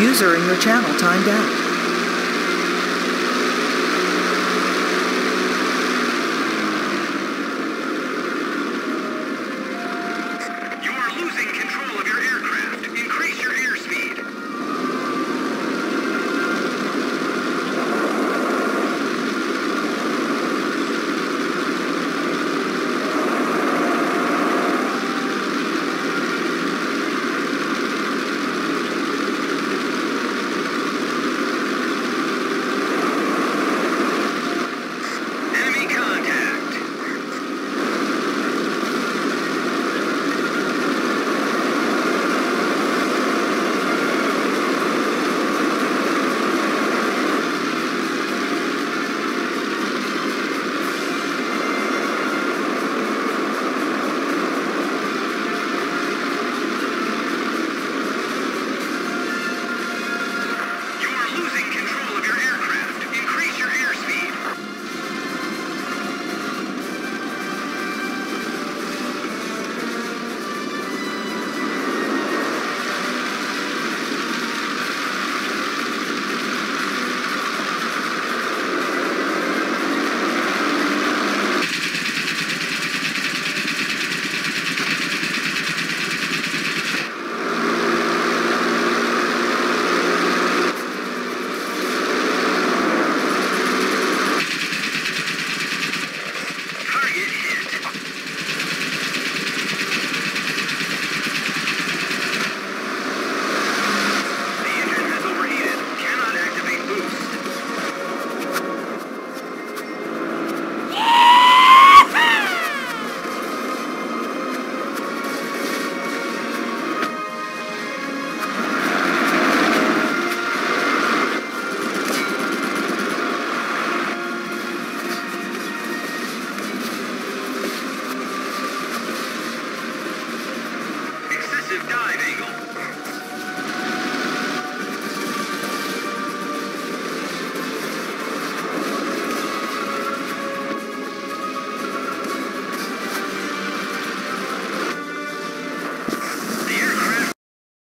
User in your channel timed out.